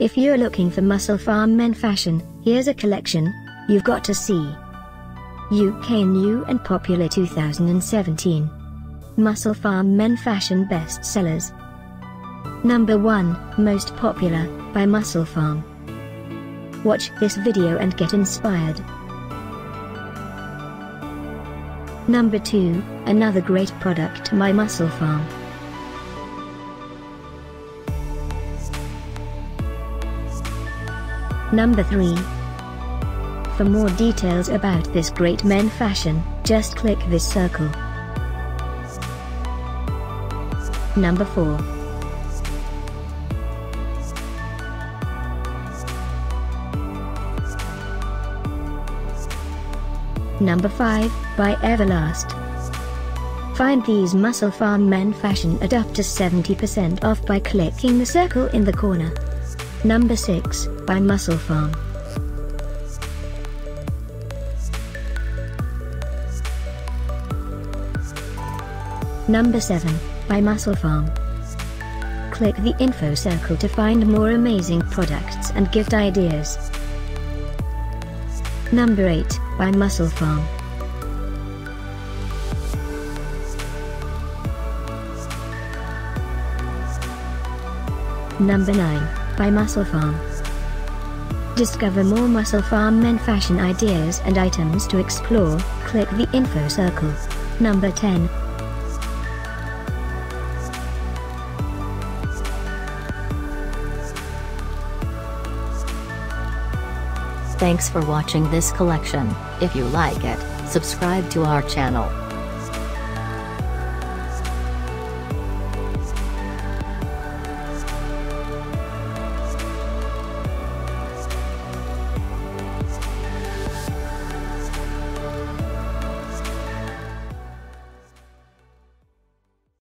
If you're looking for MusclePharm men fashion, here's a collection you've got to see. UK New and Popular 2017 MusclePharm Men Fashion Bestsellers Number 1, Most Popular, by MusclePharm. Watch this video and get inspired. Number 2, another great product by MusclePharm. Number 3. For more details about this great men fashion, just click this circle. Number 4. Number 5, by Everlast. Find these MusclePharm Men fashion at up to 70% off by clicking the circle in the corner. Number 6, by MusclePharm. Number 7, by MusclePharm. Click the info circle to find more amazing products and gift ideas. Number 8, by MusclePharm. Number 9, by MusclePharm. Discover more MusclePharm men fashion ideas and items to explore, click the info circle. Number 10. Thanks for watching this collection. If you like it, subscribe to our channel.